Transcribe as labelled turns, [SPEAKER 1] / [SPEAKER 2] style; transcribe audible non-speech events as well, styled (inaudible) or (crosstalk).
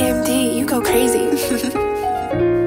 [SPEAKER 1] MD, you go crazy. (laughs)